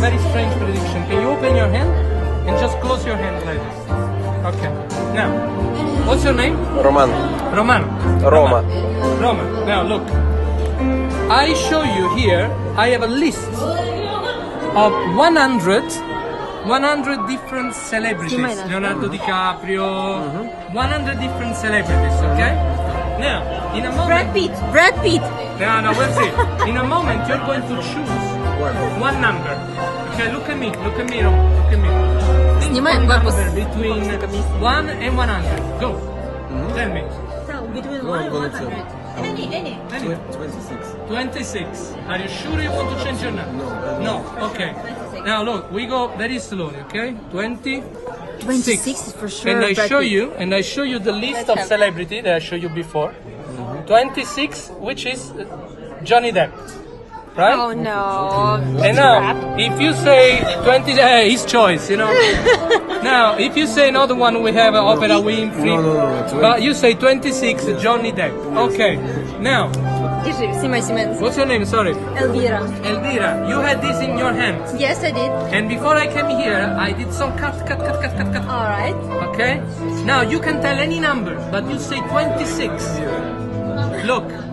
very strange prediction. Can you open your hand and just close your hand like this? Okay. Now, what's your name? Roman. Roman. Roma. Roman. Now look. I show you here, I have a list of 100 100 different celebrities. Leonardo DiCaprio, mm -hmm. 100 different celebrities, okay? Now, in a moment. Brad Pitt! Brad Pitt! No, no, we'll see. In a moment, you're going to choose one number. Okay, look at me, look at me, Rom. Look at me. Think Снимай one бабус. number between one and 100. Go. Tell me. Between one and 100. Any, any. Any. 26. 26. Are you sure you want to change your number? No. No. Okay. Now look, we go very slowly. Okay. 20. 26 is for sure. And I Brad show Pitt. you, and I show you the list Let's of have- celebrity that I showed you before. 26, which is uh, Johnny Depp. right? Oh no. And now, if you say 20 days, his choice, you know. now, if you say another one, we have uh, an no, Oprah Winfrey. No, no, no, But you say 26, yeah. Johnny Depp. Okay. Now. What's your name? Sorry. Elvira. Elvira, you had this in your hand. Yes, I did. And before I came here, I did some cut, cut, cut, cut, cut, cut. All right. Okay. Now you can tell any number, but you say 26. Look.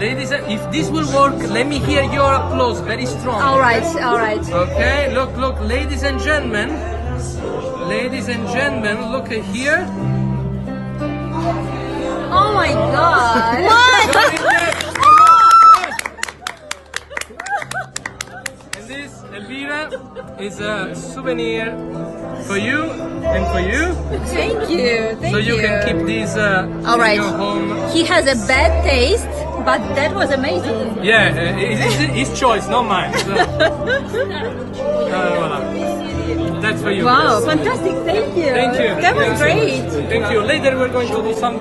Ladies, and if this will work, let me hear your applause very strong. Alright, alright. Okay, look, look, ladies and gentlemen. Ladies and gentlemen, look at here. Oh my god. Depp. And this, Elvira, is a souvenir for you and for you. Thank you. Thank so you, you. can keep this uh, All right. home. He has a bad taste, but that was amazing. Yeah, uh, it's his choice, not mine. So. Uh, voilà. That's for you. Wow, fantastic. Thank you. Thank you. That was great. Thank you. Later we're going to do some